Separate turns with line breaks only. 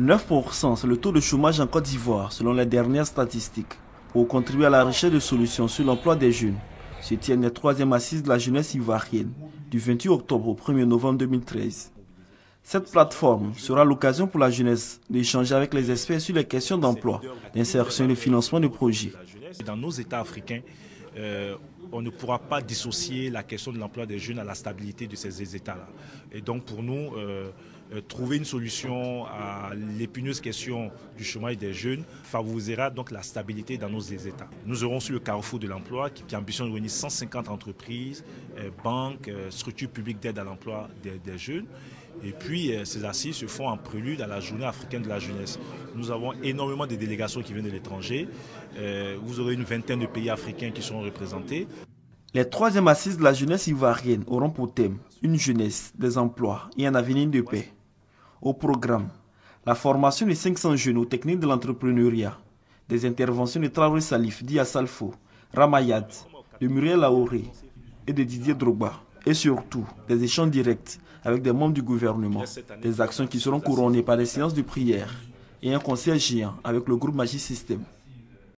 9%, c'est le taux de chômage en Côte d'Ivoire, selon les dernières statistiques. Pour contribuer à la recherche de solutions sur l'emploi des jeunes, se tiennent les troisième assises de la jeunesse ivoirienne, du 28 octobre au 1er novembre 2013. Cette plateforme sera l'occasion pour la jeunesse d'échanger avec les experts sur les questions d'emploi, d'insertion et de financement de projets.
Dans nos États africains, euh, on ne pourra pas dissocier la question de l'emploi des jeunes à la stabilité de ces États-là. Et donc pour nous, euh, trouver une solution à l'épineuse question du chômage des jeunes favorisera donc la stabilité dans nos États. Nous aurons sur le carrefour de l'emploi qui, qui, ambitionne de réunir 150 entreprises, banques, structures publiques d'aide à l'emploi des, jeunes. Et puis, ces assises se font en prélude à la journée africaine de la jeunesse. Nous avons énormément de délégations qui viennent de l'étranger. vous aurez une vingtaine de pays africains qui seront représentés.
Les troisième assises de la jeunesse ivoirienne auront pour thème une jeunesse, des emplois et un avenir de paix. Au programme, la formation de 500 jeunes aux techniques de l'entrepreneuriat, des interventions de Traoré Salif, Dia Salfo, Ramayad, de Muriel Laoré et de Didier Drogba, et surtout des échanges directs avec des membres du gouvernement, des actions qui seront couronnées par des séances de prière et un concert géant avec le groupe Magie System.